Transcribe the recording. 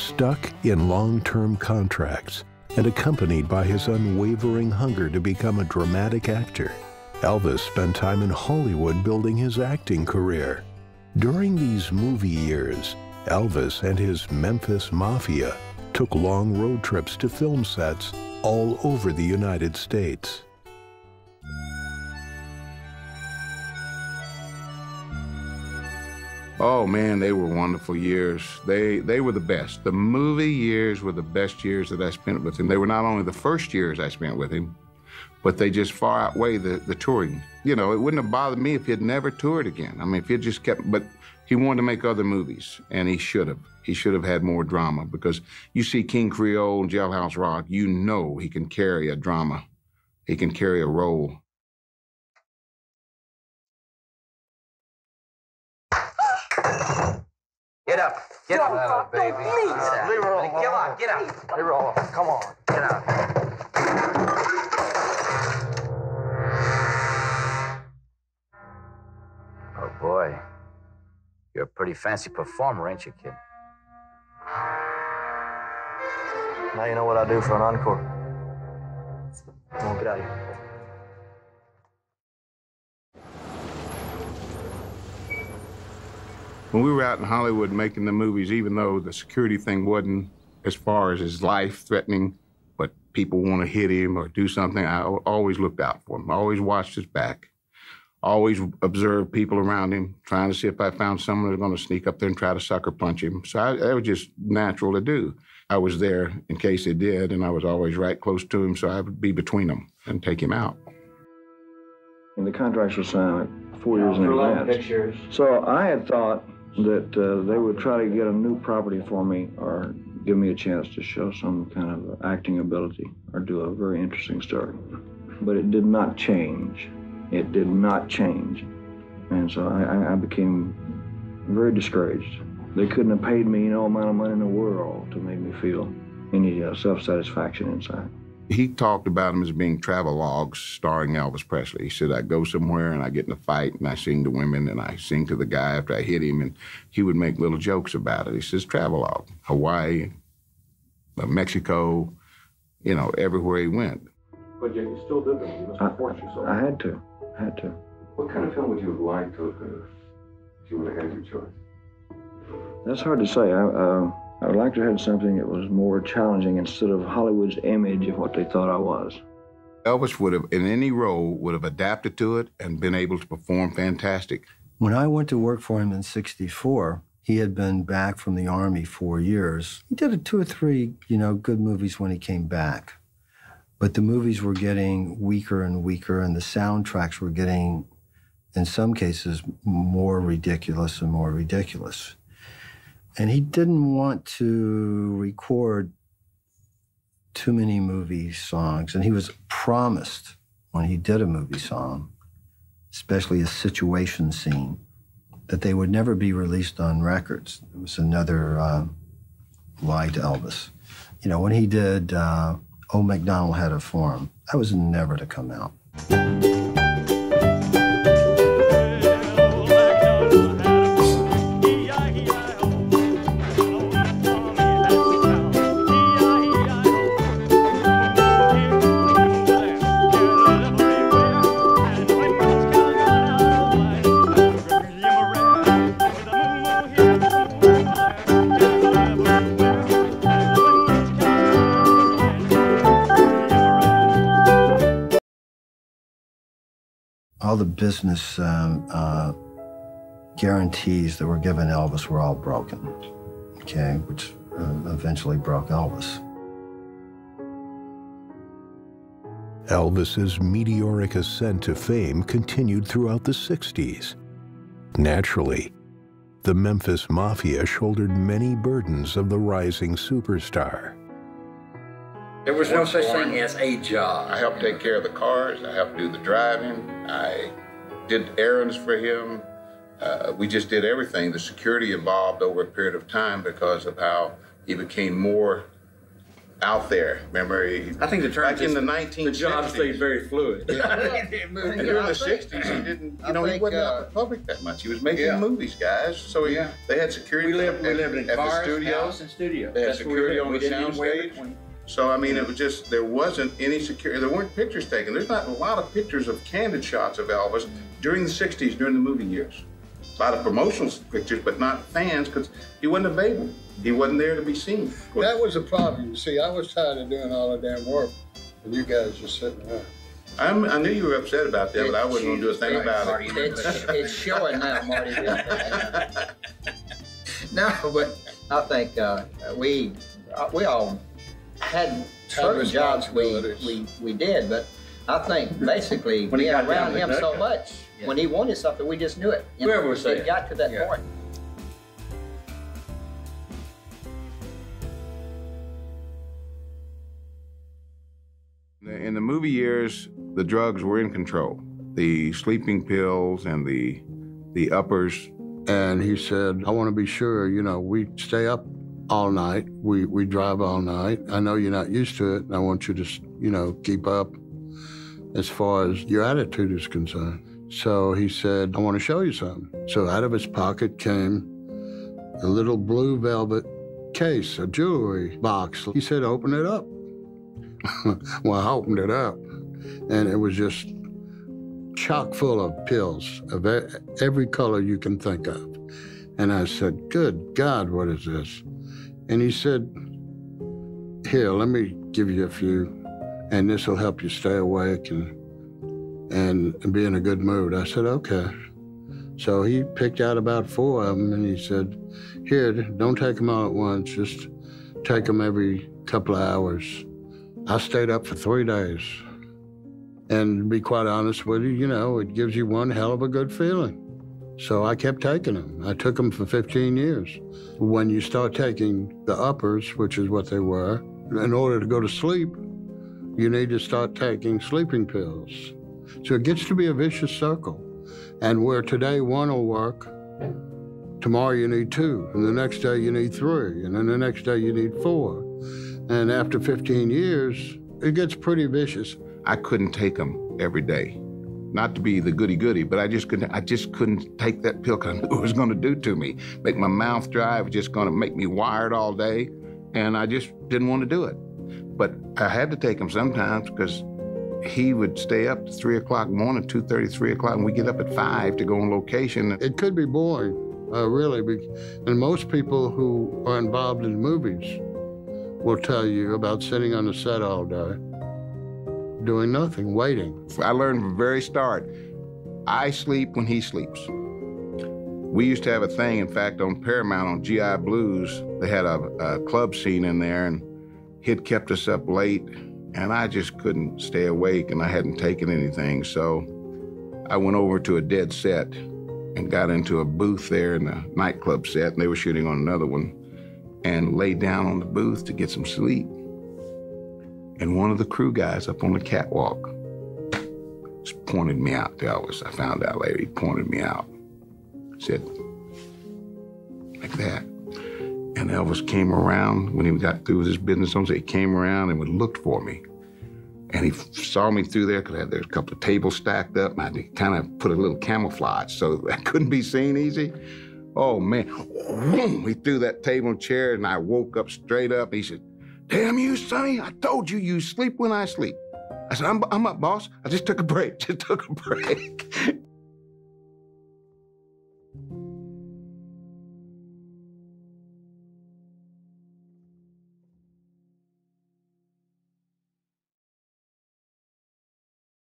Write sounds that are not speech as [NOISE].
Stuck in long-term contracts and accompanied by his unwavering hunger to become a dramatic actor, Elvis spent time in Hollywood building his acting career. During these movie years, Elvis and his Memphis Mafia took long road trips to film sets all over the United States. Oh man, they were wonderful years. They they were the best. The movie years were the best years that I spent with him. They were not only the first years I spent with him, but they just far outweigh the, the touring. You know, it wouldn't have bothered me if he had never toured again. I mean, if he just kept, but he wanted to make other movies, and he should have. He should have had more drama because you see King Creole and Jailhouse Rock, you know he can carry a drama. He can carry a role. Get up. Get up, don't, baby. please. Get out. Leave her alone. Get up. Get up. Leave her alone. Come on. Get out. Oh boy. You're a pretty fancy performer, ain't you, kid? Now you know what I do for an encore. Come on, get out of here. When we were out in Hollywood making the movies, even though the security thing wasn't as far as his life threatening, but people want to hit him or do something, I always looked out for him. I always watched his back. Always observed people around him, trying to see if I found someone that was going to sneak up there and try to sucker punch him. So I, that was just natural to do. I was there in case they did, and I was always right close to him, so I would be between them and take him out. And the contracts were signed like four years in For love advance. pictures. So I had thought that uh, they would try to get a new property for me or give me a chance to show some kind of acting ability or do a very interesting story. But it did not change. It did not change. And so I, I- became very discouraged. They couldn't have paid me no amount of money in the world to make me feel any uh, self-satisfaction inside. He talked about them as being travel logs starring Elvis Presley. He said, I go somewhere and I get in a fight and I sing to women and I sing to the guy after I hit him, and he would make little jokes about it. He says, travel log, Hawaii, uh, Mexico, you know, everywhere he went. But yet you still did them. You must I, have forced yourself. I had to. I had to. What kind of film would you have liked to have been if you would have had your choice? That's hard to say. I, uh, I would like to have something that was more challenging instead of Hollywood's image of what they thought I was. Elvis would have, in any role, would have adapted to it and been able to perform fantastic. When I went to work for him in 64, he had been back from the Army four years. He did a two or three, you know, good movies when he came back. But the movies were getting weaker and weaker, and the soundtracks were getting, in some cases, more ridiculous and more ridiculous. And he didn't want to record too many movie songs. And he was promised when he did a movie song especially a situation scene, that they would never be released on records. It was another uh, lie to Elvis. You know, when he did uh, "Oh McDonald Had a Farm," that was never to come out. All the business um, uh, guarantees that were given Elvis were all broken, okay, which uh, eventually broke Elvis. Elvis's meteoric ascent to fame continued throughout the 60s. Naturally, the Memphis Mafia shouldered many burdens of the rising superstar. There was no such thing as a job. I helped take care of the cars. I helped do the driving. I did errands for him. Uh, we just did everything. The security evolved over a period of time because of how he became more out there. Remember, he, I think the term like in the 1960s. The job stayed very fluid. [LAUGHS] And during the 60s, he didn't, you know, he wasn't uh, out in the public that much. He was making Yeah. movies, guys. So he, Yeah. they had security We lived, we at, lived in at cars, the studio. house, and studio. They had That's where we security on We the didn't even wear soundstage. So I mean, it was just there wasn't any security. There weren't pictures taken. There's not a lot of pictures of candid shots of Elvis during the '60s, during the movie years. A lot of promotional pictures, but not fans because he wasn't available. He wasn't there to be seen. That was the problem. You see, I was tired of doing all the damn work, and you guys just sitting there. I'm, I knew you were upset about that, but I wasn't going to do a thing Right, about Marty, it. It's, it's showing now, Marty. [LAUGHS] no, but I think uh, we uh, we all had certain jobs we, responsibilities. we we did, but I think basically When he being got around him so much, when he wanted something, we just knew it. You Whoever know, was it got to that Yeah. point. In the movie years, the drugs were in control. The sleeping pills and the the uppers. And he said, I want to be sure, you know, we stay up all night. We, we drive all night. I know you're not used to it. And I want you to, you know, keep up as far as your attitude is concerned. So he said, I want to show you something. So out of his pocket came a little blue velvet case, a jewelry box. He said, open it up. [LAUGHS] well, I opened it up, and it was just chock full of pills of every color you can think of. And I said, Good God, what is this? And he said, Here, let me give you a few, and this will help you stay awake and, and, and be in a good mood. I said, Okay. So he picked out about four of them and he said, Here, don't take them all at once, just take them every couple of hours. I stayed up for three days. And to be quite honest with you, you know, it gives you one hell of a good feeling. So I kept taking them. I took them for 15 years. When you start taking the uppers, which is what they were, in order to go to sleep, you need to start taking sleeping pills. So it gets to be a vicious circle. And where today one will work, tomorrow you need two, and the next day you need three, and then the next day you need four. And after 15 years, it gets pretty vicious. I couldn't take them every day. Not to be the goody goody, but I just couldn't. I just couldn't take that pill because I knew [LAUGHS] it was going to do to me. Make my mouth dry. It was just going to make me wired all day, and I just didn't want to do it. But I had to take them sometimes because he would stay up to three o'clock morning, two thirty, three o'clock, and we get up at five to go on location. It could be boring, uh, really. And most people who are involved in movies will tell you about sitting on the set all day, doing nothing, waiting. I learned from the very start. I sleep when he sleeps. We used to have a thing, in fact, on Paramount on GI Blues, they had a, a club scene in there, and he'd kept us up late, and I just couldn't stay awake, and I hadn't taken anything. So I went over to a dead set and got into a booth there in the nightclub set, and they were shooting on another one, and laid down on the booth to get some sleep. And one of the crew guys up on the catwalk just pointed me out to Elvis. I found out later he pointed me out. Said, like that. And Elvis came around when he got through with his business he came around and looked for me. And he saw me through there because there a couple of tables stacked up. And I kind of put a little camouflage so [LAUGHS] I couldn't be seen easy. Oh man, he threw that table and chair, and I woke up straight up. He said, Damn you, Sonny, I told you you sleep when I sleep. I said, I'm, I'm up, boss. I just took a break, [LAUGHS] just took a break.